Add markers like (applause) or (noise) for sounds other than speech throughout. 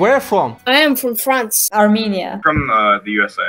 where from? I am from France. Armenia. From uh, the USA.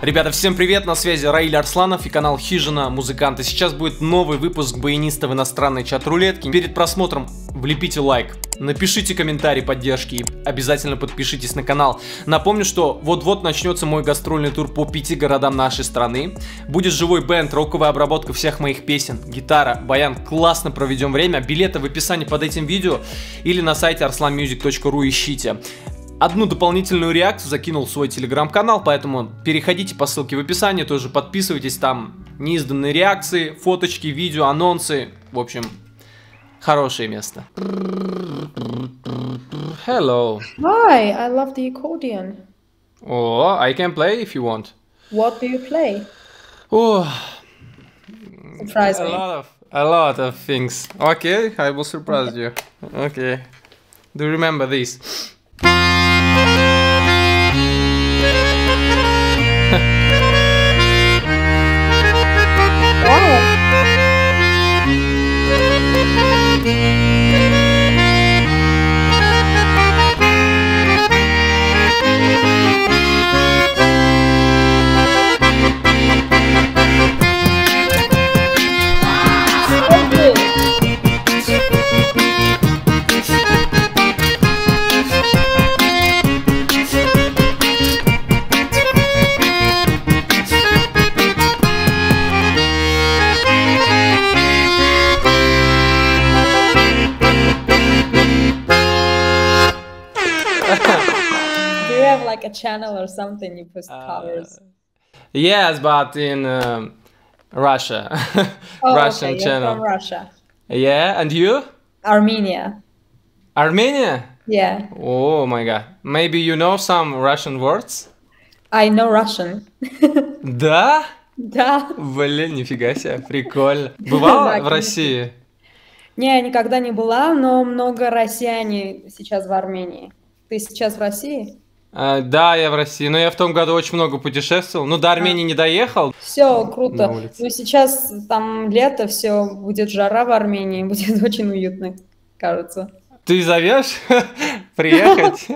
Ребята, всем привет, на связи Раиль Арсланов и канал Хижина Музыканты. Сейчас будет новый выпуск баяниста в иностранной чат-рулетке. Перед просмотром влепите лайк, напишите комментарий поддержки и обязательно подпишитесь на канал. Напомню, что вот-вот начнется мой гастрольный тур по пяти городам нашей страны. Будет живой бенд, роковая обработка всех моих песен, гитара, баян. Классно проведем время. Билеты в описании под этим видео или на сайте arslanmusic.ru ищите. Одну дополнительную реакцию закинул в свой телеграм-канал, поэтому переходите по ссылке в описании, тоже подписывайтесь, там неизданные реакции, фоточки, видео, анонсы, в общем, хорошее место. Hello. Hi, I love the accordion. Oh, I can play if you want. What do you play? Oh, Surprise a me. lot of a lot of things. Okay, I will surprise you. Okay. Do you remember this? Channel or something you post covers? Yes, but in um, Russia, Oh, Russian okay, channel. from Russia. Yeah, and you? Armenia. Armenia? Yeah, Oh my god. Maybe you know some Russian words? I know Russian. Да? Да. Блин, нифига себе, прикольно. Бывала в России? Не, я никогда не была, но много россияне сейчас в Армении. Ты сейчас в России? А, да, я в России, но я в том году очень много путешествовал. Ну, до Армении не доехал. Все, круто. Ну, сейчас там лето, все, будет жара в Армении, (laughs) будет очень уютно, кажется. Ты зовешь (laughs) приехать?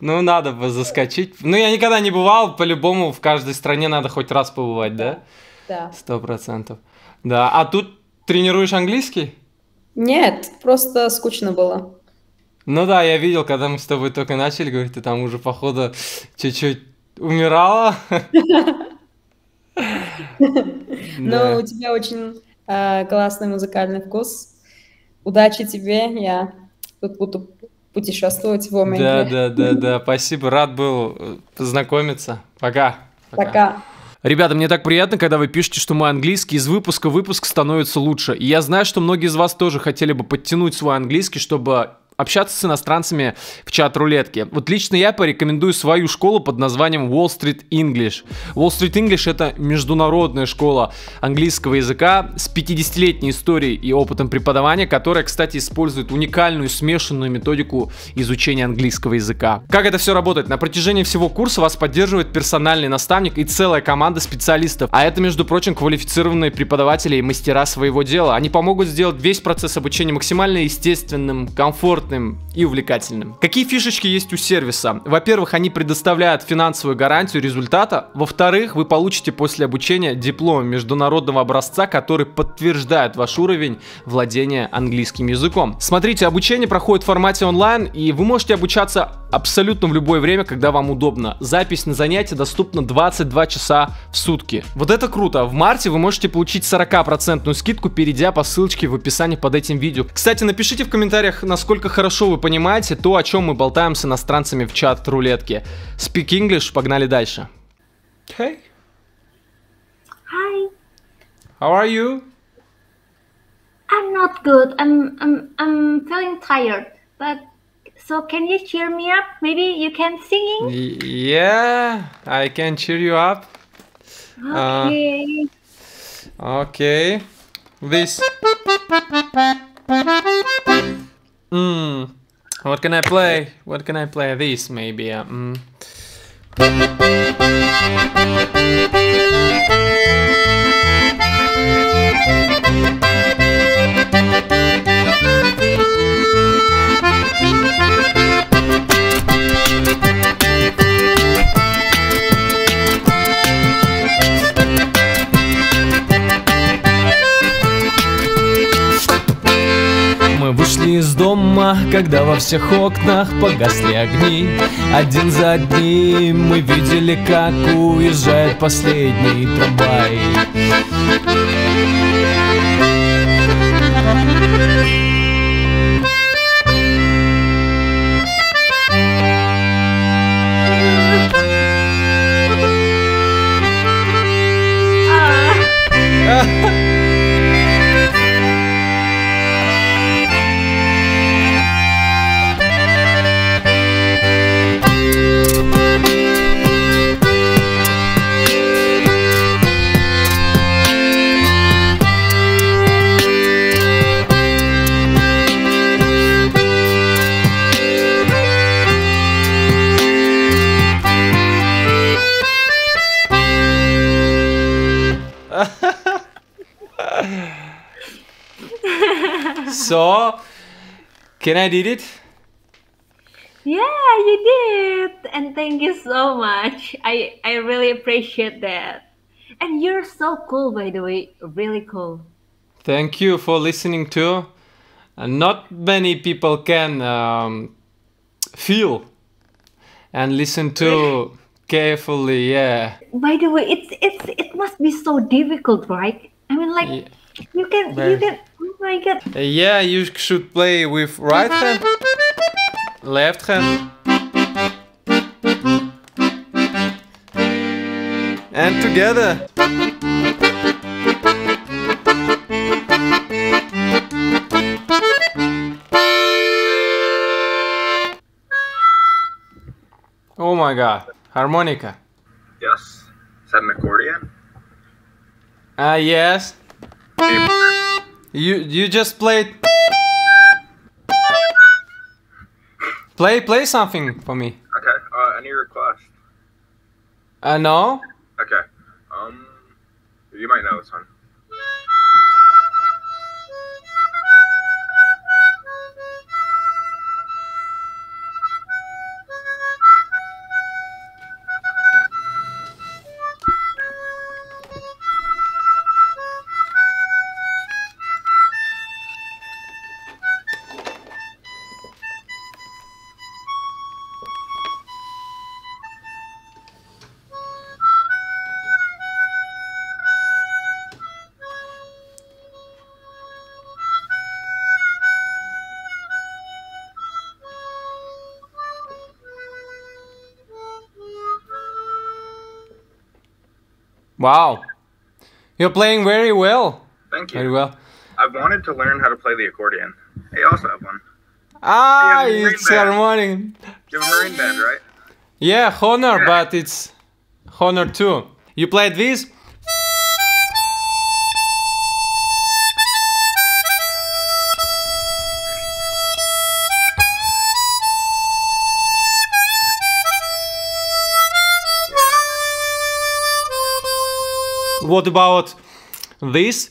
Ну, надо бы заскочить. Ну, я никогда не бывал, по-любому в каждой стране надо хоть раз побывать, да? Да. Сто процентов. Да, а тут тренируешь английский? Нет, просто скучно было. Ну да, я видел, когда мы с тобой только начали говорить, ты там уже, походу, чуть-чуть умирала. Но Да. у тебя очень э, классный музыкальный вкус. Удачи тебе, я тут буду путешествовать в Да, Омеге. да, да, да, спасибо, рад был э, познакомиться. Пока. Пока. Ребята, мне так приятно, когда вы пишете, что мой английский из выпуска в выпуск становится лучше. И я знаю, что многие из вас тоже хотели бы подтянуть свой английский, чтобы общаться с иностранцами в чат-рулетке. Вот лично я порекомендую свою школу под названием Wall Street English. Wall Street English это международная школа английского языка с 50-летней историей и опытом преподавания, которая, кстати, использует уникальную смешанную методику изучения английского языка. Как это все работает? На протяжении всего курса вас поддерживает персональный наставник и целая команда специалистов. А это, между прочим, квалифицированные преподаватели и мастера своего дела. Они помогут сделать весь процесс обучения максимально естественным, комфортным и увлекательным. Какие фишечки есть у сервиса? Во-первых, они предоставляют финансовую гарантию результата. Во-вторых, вы получите после обучения диплом международного образца, который подтверждает ваш уровень владения английским языком. Смотрите, обучение проходит в формате онлайн, и вы можете обучаться абсолютно в любое время, когда вам удобно. Запись на занятия доступна 22 часа в сутки. Вот это круто. В марте вы можете получить 40% скидку, перейдя по ссылочке в описании под этим видео. Кстати, напишите в комментариях, насколько хорошо вы понимаете то, о чем мы болтаем с иностранцами в чат рулетки. Speak English, погнали дальше. Hey, Hi, how are you? I'm not good. I'm I'm I'm feeling tired. But so can you cheer me up? Maybe you can singing? Y- yeah, I can cheer you up. Uh, Okay. Okay. This. Mm. What can I play? What can I play? This maybe. uh, Mm. Всех окнах погасли огни. Один за одним мы видели, как уезжает последний трамвай So, can I did it? Yeah, you did. And thank you so much. I I really appreciate that. And you're so cool by the way. Really cool. Thank you for listening too. And not many people can um, feel and listen to (laughs) carefully. Yeah. By the way, it's it's it must be so difficult, right? I mean like Yeah. You can Very. you can oh my god. Uh, Yeah, you should play with right hand, left hand, and together. Oh my god, harmonica. Yes. Is that an accordion? Ah, yes. You you just played. Play play something for me. Okay. Uh, any request? Uh, no. Okay. Um, you might know this one. Wow. You're playing very well. Thank you. Very well. I've wanted to learn how to play the accordion. I also have one. Ah, Yeah, it's harmonic. You have a marine band, right? Yeah, Hohner, Yeah. but it's Hohner 2. You played this? What about this?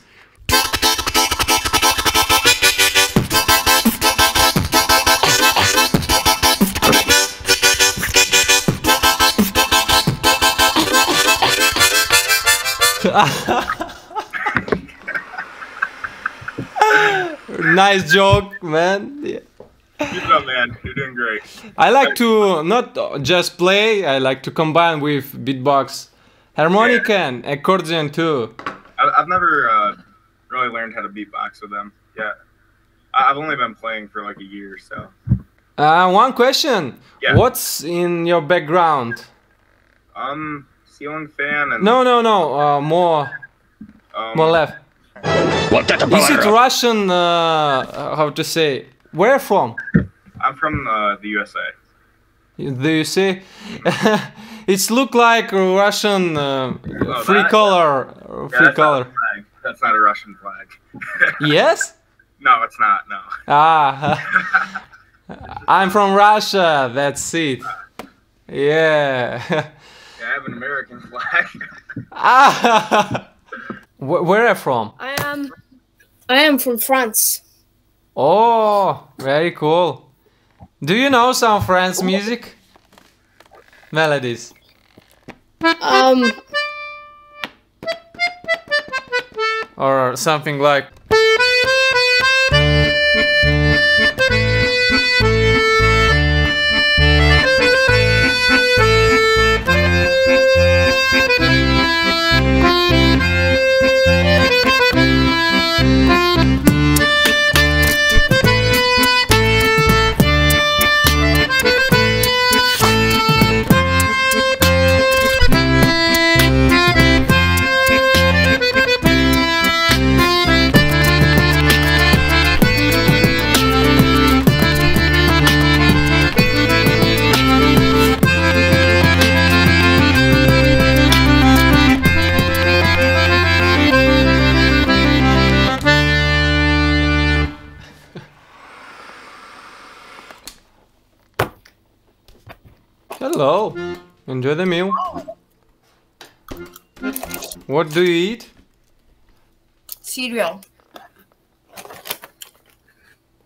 (laughs) nice joke, man. Yeah. Keep up, man. You're doing great. I like to not just play, I like to combine with beatbox, harmonica and accordion too. I, I've never uh, really learned how to beatbox with them yet. I- I've only been playing for like a year, so. Uh, one question. Yeah. What's in your background? Um, ceiling fan and No, no, no. Uh, more, um, more left. Is it Russian? Uh, how to say? Where from? I'm from uh, the USA. Do you see? It's look like a Russian uh, free that- color, Yeah, free that's color. flag. That's not a Russian flag. (laughs) Yes. no, it's not. No. Ah, (laughs) (laughs) I'm from Russia. That's it. Yeah. Yeah, I have an American flag. ah. Wh- Where are you from? I am. I am from France. Oh, very cool. Do you know some French music? Melodies. Um, Or something like. (laughs) Enjoy the meal. What do you eat? Cereal.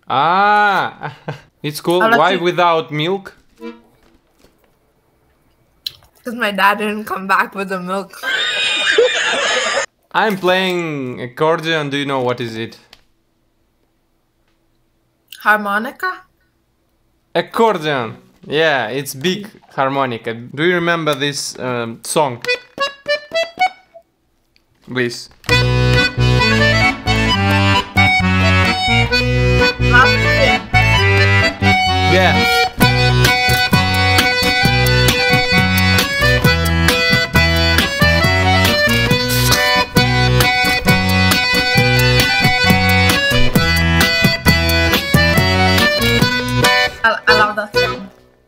Ah, (laughs) it's cool. Like Why it. without milk? Because my dad didn't come back with the milk. I'm playing accordion. Do you know what is it? Harmonica? Accordion. Yeah, it's big harmonica. Do you remember this um, song? Please. Yeah.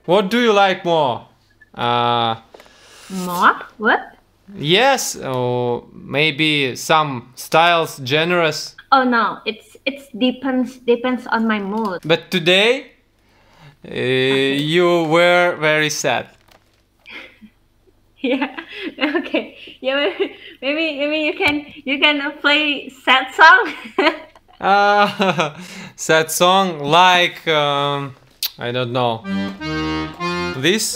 What do you like more? Uh, More? What? yes, or maybe some styles, generous. Oh no, it's it's depends depends on my mood. But today, uh, you were very sad. (laughs) Yeah. Okay. Yeah. Maybe maybe, you can you can uh, play sad song. (laughs) Ah, (laughs) sad song like um, I don't know. This.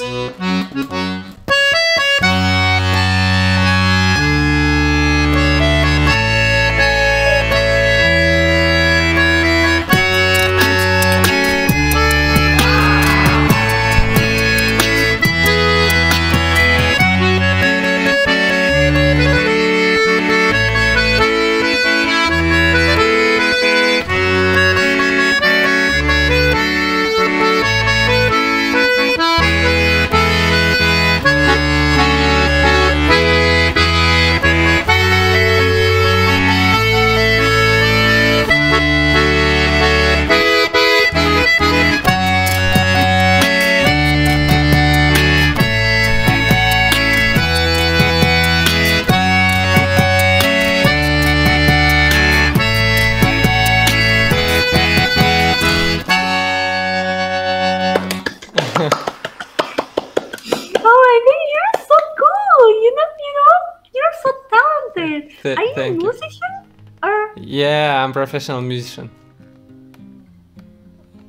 Yeah, I'm professional musician.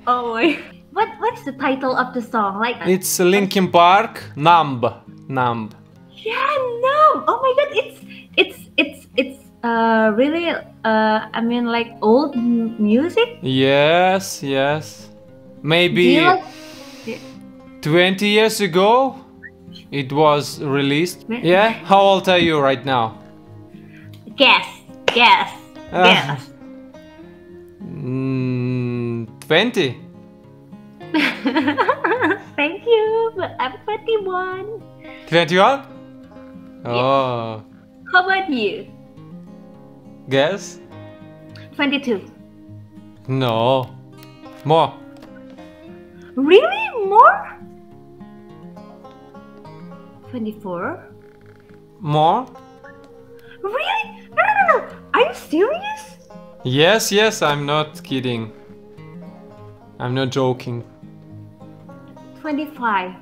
oh my. What what's the title of the song? Like It's Linkin Park, Numb, Numb. Yeah, no. Oh my god, it's it's it's it's uh really uh I mean like old m- music. Yes, yes. Maybe like 20 years ago it was released. Yeah? How old are you right now? guess guess Ah. guess? Mm, 20? (laughs) Thank you, but I'm 21. 21? Oh, How about you? guess? 22. No. More. Really? More? 24? More? You serious? Yes, yes, I'm not kidding. I'm not joking. 25.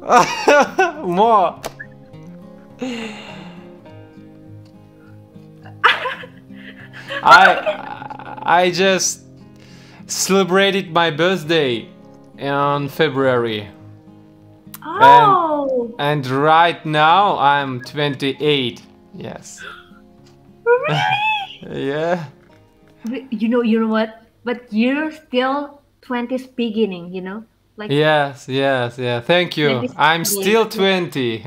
(laughs) More. (laughs) I I just celebrated my birthday in February Oh, and right now I'm 28. Yes. (gasps) (gasps) (gasps) really? (laughs) Yeah. you know, you know what? But you're still 20s beginning, you know? Like, Yes, yes, yeah. Thank you. I'm still 20. (laughs)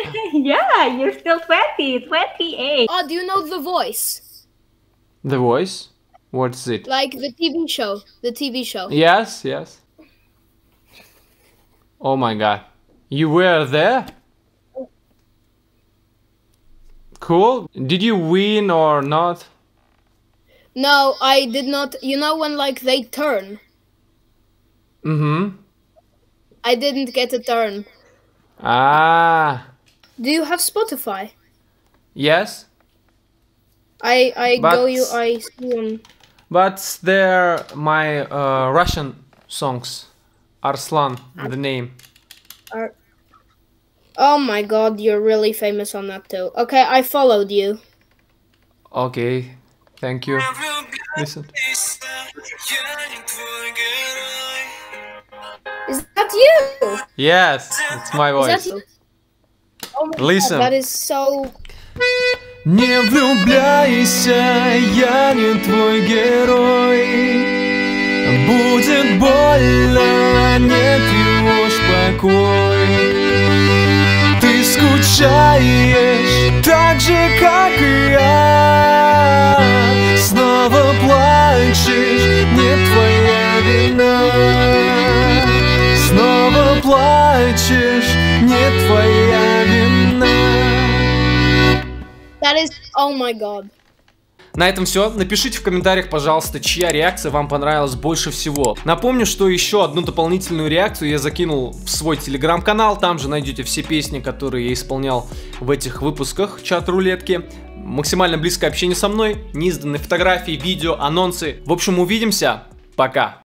(laughs) yeah, you're still 20, 28. Oh, do you know The Voice? the voice? What's it? Like the TV show. The TV show. Yes, yes. Oh my god. You were there? Cool. Did you win or not? No, I did not. You know when like they turn? Mm-hmm. I didn't get a turn. Ah. Do you have Spotify? Yes. I I but, go you I see. But there, my uh, Russian songs. Arslan, the name. Ar Oh my god, you're really famous on that too. Okay, I followed you. Okay, thank you. Listen. Is that you? Yes, it's my Is voice. that you? Oh my Listen. god, that is so. Не влюбляйся, я не твой герой. Будет больно, не тревожь покой. Ты скучаешь так же, как и я. Снова плачешь, не твоя вина. Снова плачешь, не твоя вина. That is. Oh my god. На этом все. Напишите в комментариях, пожалуйста, чья реакция вам понравилась больше всего. Напомню, что еще одну дополнительную реакцию я закинул в свой телеграм-канал. Там же найдете все песни, которые я исполнял в этих выпусках чат-рулетки. Максимально близкое общение со мной, неизданные фотографии, видео, анонсы. В общем, увидимся. Пока.